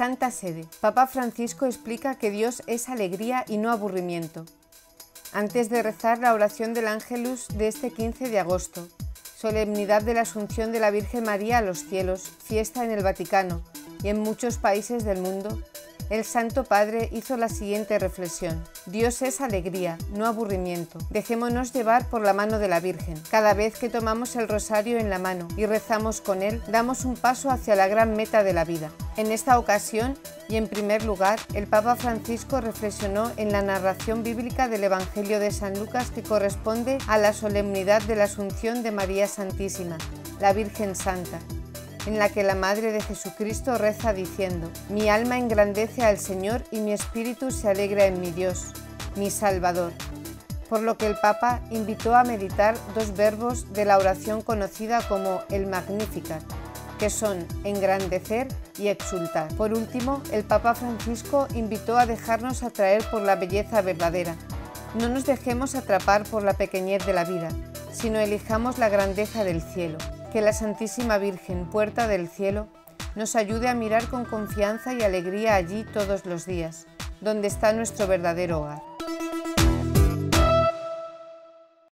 Santa Sede. Papa Francisco explica que Dios es alegría y no aburrimiento. Antes de rezar la oración del Ángelus de este 15 de agosto, solemnidad de la Asunción de la Virgen María a los cielos, fiesta en el Vaticano y en muchos países del mundo, el Santo Padre hizo la siguiente reflexión. Dios es alegría, no aburrimiento. Dejémonos llevar por la mano de la Virgen. Cada vez que tomamos el rosario en la mano y rezamos con él, damos un paso hacia la gran meta de la vida. En esta ocasión, y en primer lugar, el Papa Francisco reflexionó en la narración bíblica del Evangelio de San Lucas que corresponde a la solemnidad de la Asunción de María Santísima, la Virgen Santa, en la que la Madre de Jesucristo reza diciendo, Mi alma engrandece al Señor y mi espíritu se alegra en mi Dios, mi Salvador. Por lo que el Papa invitó a meditar dos verbos de la oración conocida como el Magnificat, que son engrandecer y exultar. Por último, el Papa Francisco invitó a dejarnos atraer por la belleza verdadera. No nos dejemos atrapar por la pequeñez de la vida, sino elijamos la grandeza del cielo que la Santísima Virgen, puerta del cielo, nos ayude a mirar con confianza y alegría allí todos los días, donde está nuestro verdadero hogar.